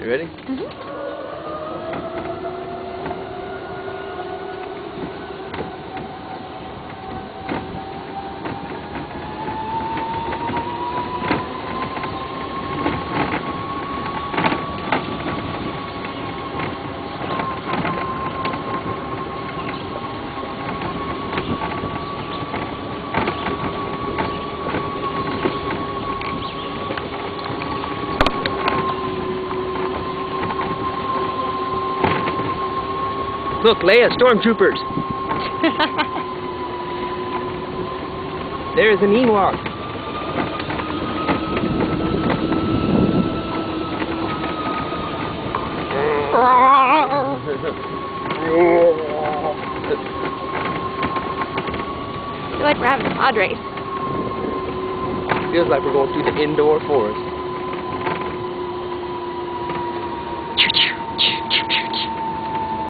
You ready? Mm-hmm. Look, Leia, stormtroopers. There's an Ewok. I feel like we're having a pod race. Feels like we're going through the indoor forest.